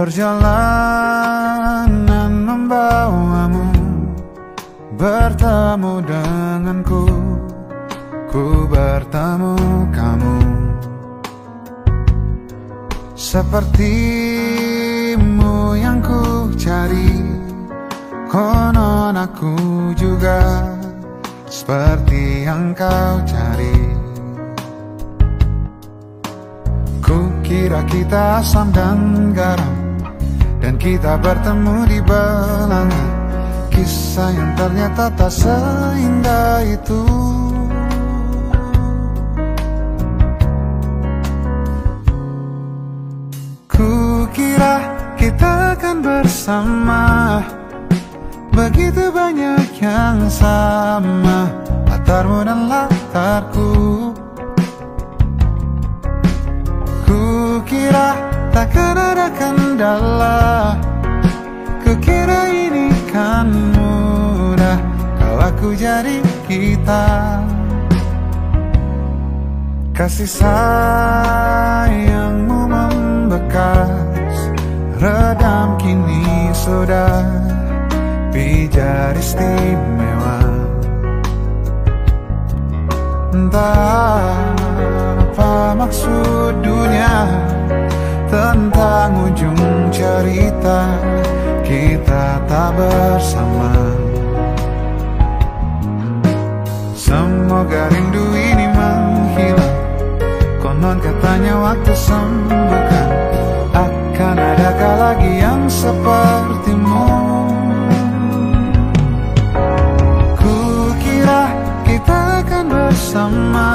Perjalanan membawamu Bertemu denganku. Ku bertemu kamu. Sepertimu yang ku cari Konon aku juga. Seperti yang kau cari. Ku kira kita asam dan garam Dan kita bertemu di belanga Kisah yang ternyata tak seindah itu. Kita akan bersama. Begitu banyak yang sama. Latarmu dan latarku takkan ada kendala Kukira ini kan mudah. Kau aku jadi kita. Kasih sayangmu membekas Redam kini sudah. Pijar istimewa. Entah apa maksud dunia Tentang ujung cerita Kita tak bersama. Semoga rindu ini menghilang. Konon katanya waktu sembuhkan. Akan adakah lagi yang sepertimu? Ku kira kita akan bersama.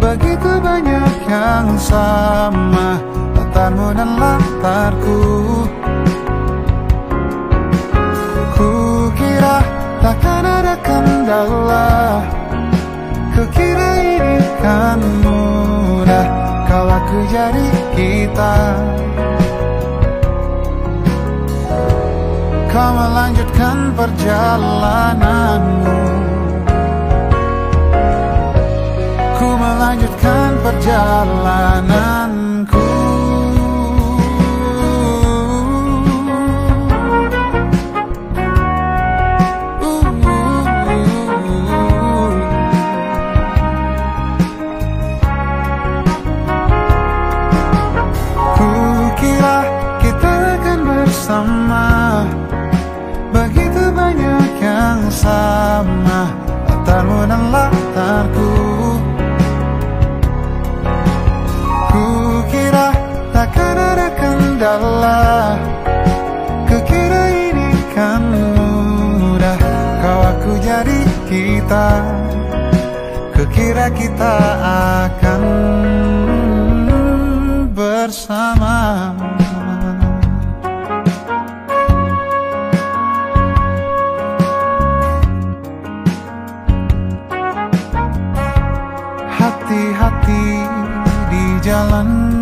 Begitu banyak yang sama Latarmu dan latarku Ku kira takkan ada kendala Kukira ini kan mudah Kalau aku jadi kita. Kau melanjutkan perjalananmu melanjutkan Takkan ada kendala Kukira ini kan mudah. Kau aku jadi kita. Kukira kita akan bersama. Hati-hati di jalan